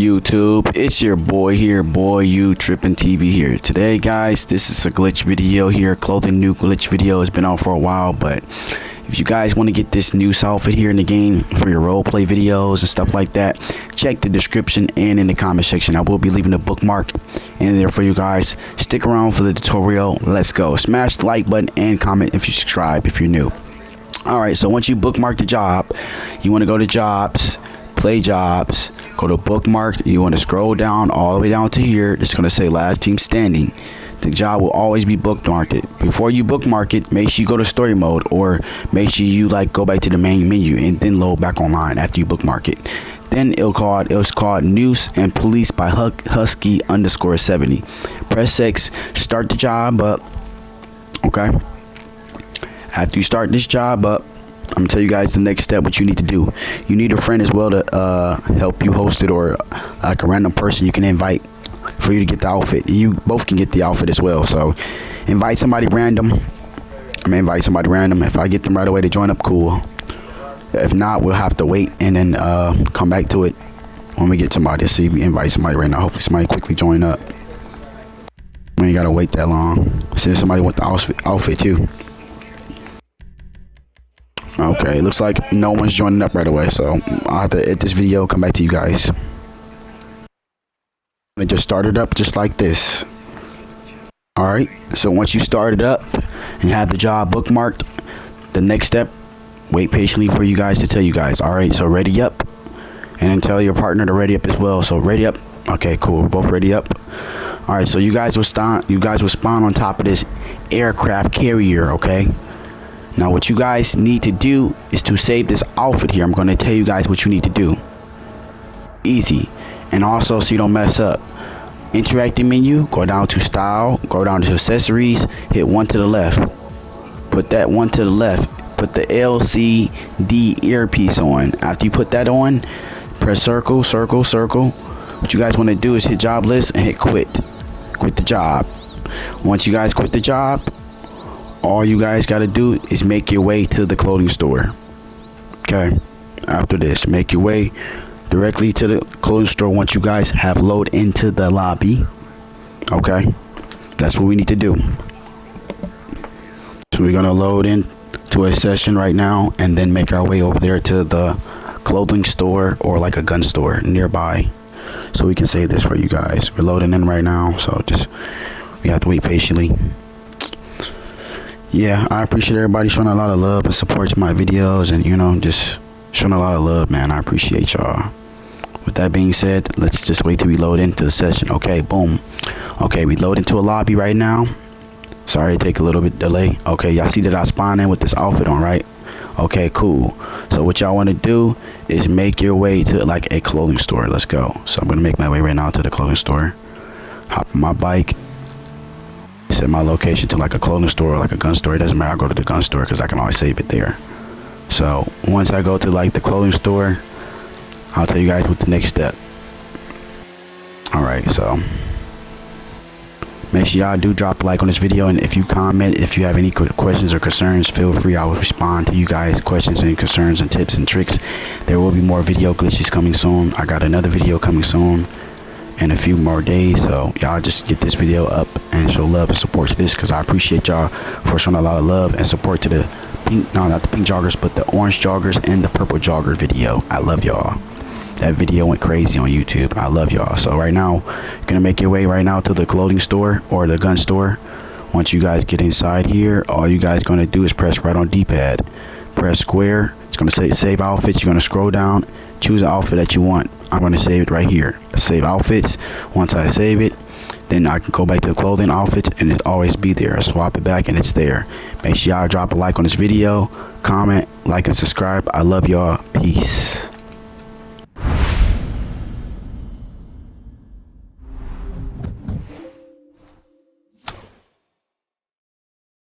YouTube? It's your boy here, boy you tripping TV here. Today, guys, this is a glitch video here, clothing new glitch video. It's been out for a while, but if you guys want to get this new outfit here in the game for your roleplay videos and stuff like that, check the description and in the comment section. I will be leaving a bookmark in there for you guys. Stick around for the tutorial. Let's go. Smash the like button and comment if you subscribe if you're new. Alright, so once you bookmark the job, you want to go to jobs, play jobs, go to bookmark. You want to scroll down all the way down to here. It's going to say last team standing. The job will always be bookmarked. Before you bookmark it, make sure you go to story mode or make sure you like go back to the main menu and then load back online after you bookmark it. Then it'll call it was called Noose and Police by Husky underscore 70. Press X, start the job up. Okay. After you start this job up, I'm gonna tell you guys the next step what you need to do. You need a friend as well to uh, help you host it, or like a random person you can invite for you to get the outfit. You both can get the outfit as well. So invite somebody random. I'm gonna invite somebody random. If I get them right away to join up, cool. If not, we'll have to wait and then uh, come back to it when we get somebody. To see, we invite somebody right now. Hopefully, somebody quickly join up. We ain't gotta wait that long. Send somebody with the outfit, outfit too. Okay, it looks like no one's joining up right away, so I'll have to edit this video, come back to you guys. And just start it up just like this. Alright, so once you start it up and have the job bookmarked, the next step, wait patiently for you guys to tell you guys. Alright, so ready up. And then tell your partner to ready up as well. So ready up. Okay, cool. We're both ready up. Alright, so you guys will spawn you guys will spawn on top of this aircraft carrier, okay? Now what you guys need to do is to save this outfit here. I'm going to tell you guys what you need to do. Easy. And also so you don't mess up. Interactive menu, go down to style, go down to accessories, hit one to the left. Put that one to the left. Put the LCD earpiece on. After you put that on, press circle, circle, circle. What you guys want to do is hit job list and hit quit. Quit the job. Once you guys quit the job, all you guys got to do is make your way to the clothing store. Okay after this make your way directly to the clothing store once you guys have load into the lobby. Okay that's what we need to do. So we're gonna load in to a session right now and then make our way over there to the clothing store or like a gun store nearby. So we can save this for you guys. We're loading in right now so just we have to wait patiently yeah, I appreciate everybody showing a lot of love and support to my videos and, you know, just showing a lot of love, man. I appreciate y'all. With that being said, let's just wait till we load into the session. Okay, boom. Okay, we load into a lobby right now. Sorry, take a little bit delay. Okay, y'all see that I spawn in with this outfit on, right? Okay, cool. So what y'all want to do is make your way to like a clothing store. Let's go. So I'm going to make my way right now to the clothing store. Hop on my bike set my location to like a clothing store or like a gun store. It doesn't matter. I go to the gun store because I can always save it there. So once I go to like the clothing store, I'll tell you guys what the next step. Alright, so make sure y'all do drop a like on this video and if you comment if you have any questions or concerns feel free i will respond to you guys questions and concerns and tips and tricks there will be more video glitches coming soon i got another video coming soon in a few more days. So y'all just get this video up and show love and support to this because i appreciate y'all for showing a lot of love and support to the pink no not the pink joggers but the orange joggers and the purple jogger video. I love y'all. That video went crazy on youtube. I love y'all. So right now you're gonna make your way right now to the clothing store or the gun store. Once you guys get inside here all you guys gonna do is press right on d-pad. Press square gonna say save outfits you're gonna scroll down choose the outfit that you want. I'm to save it right here. Save outfits. Once I save it then I can go back to the clothing outfits and it always be there. I swap it back and it's there. Make sure y'all drop a like on this video comment like and subscribe. I love y'all. Peace